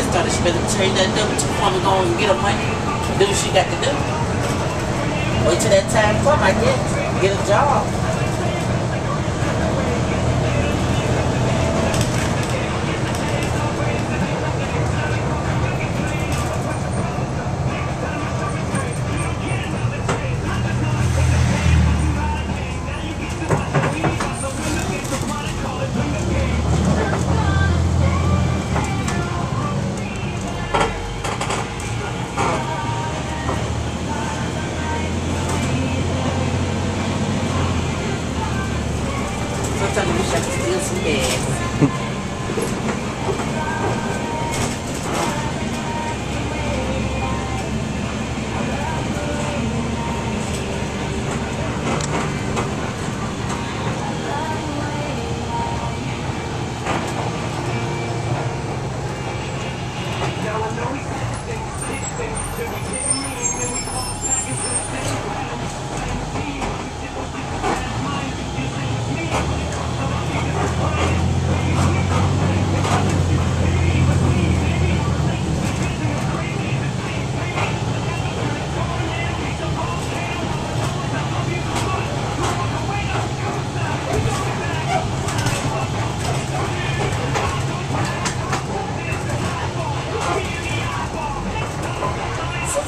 told her she better change that number to come and go and get her money, do what she got to do. Wait till that time come, I guess. Get a job. Sometimes I wish I could steal some gas.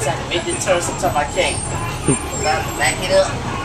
Sometimes I make the turn, sometimes I can't. I have to back it up.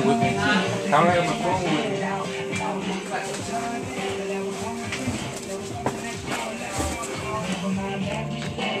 Phone with me. I don't have my phone with me.